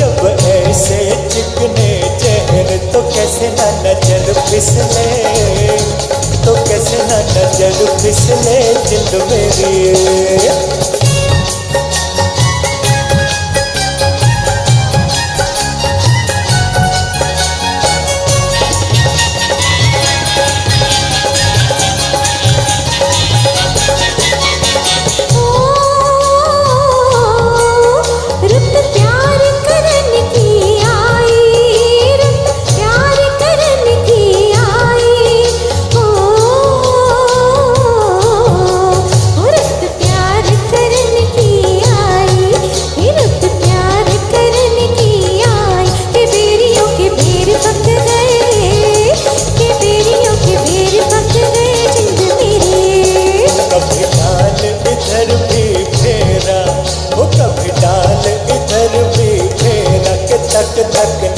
ऐसे चिकने चेहरे तो कैसे न नज़र फिसले? तो कैसे न नज़र फिसले जिंद मेरी?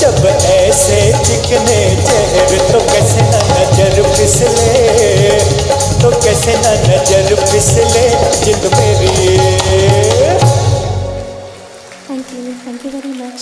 जब ऐसे चिकने चेहरे तो कैसे ना नज़र फिसले? तो कैसे ना नज़र फिसले जिंद मेरी? Thank you thank you very much